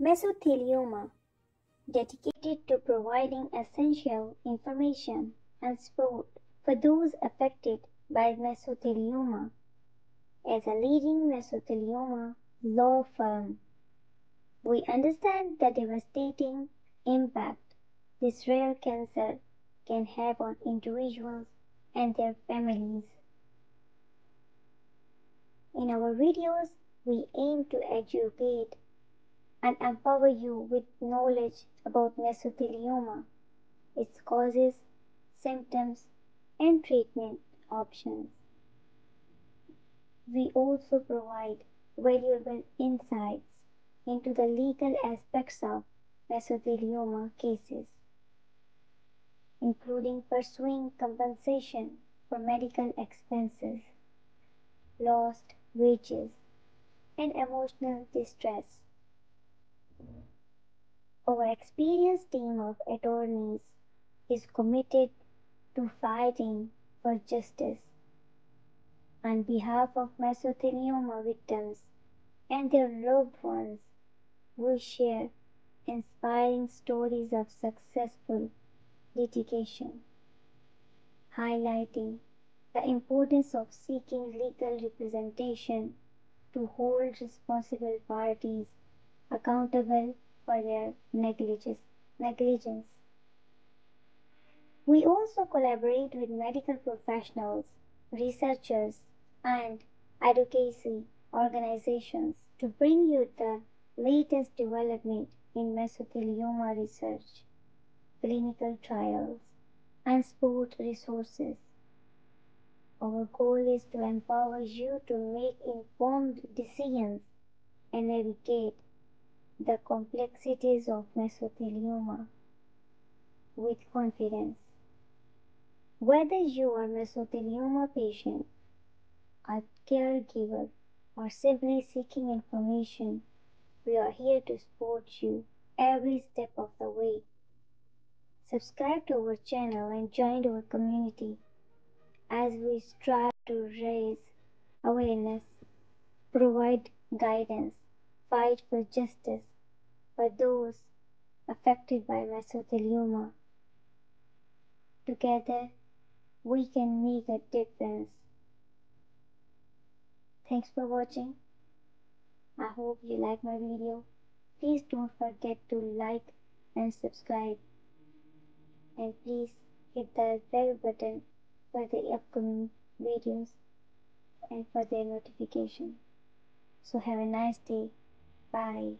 Mesothelioma, dedicated to providing essential information and support for those affected by mesothelioma. As a leading mesothelioma law firm, we understand the devastating impact this rare cancer can have on individuals and their families. In our videos, we aim to educate and empower you with knowledge about mesothelioma, its causes, symptoms, and treatment options. We also provide valuable insights into the legal aspects of mesothelioma cases, including pursuing compensation for medical expenses, lost wages, and emotional distress. Our experienced team of attorneys is committed to fighting for justice on behalf of mesothelioma victims and their loved ones. We share inspiring stories of successful litigation, highlighting the importance of seeking legal representation to hold responsible parties accountable for their negligence. We also collaborate with medical professionals, researchers, and advocacy organizations to bring you the latest development in mesothelioma research, clinical trials, and support resources. Our goal is to empower you to make informed decisions and navigate the complexities of mesothelioma with confidence. Whether you are a mesothelioma patient, a caregiver, or simply seeking information, we are here to support you every step of the way. Subscribe to our channel and join our community as we strive to raise awareness, provide guidance, fight for justice for those affected by mesothelioma. Together, we can make a difference. Thanks for watching. I hope you like my video. Please don't forget to like and subscribe. And please hit the bell button for the upcoming videos and for their notification. So have a nice day. Bye.